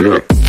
Yeah.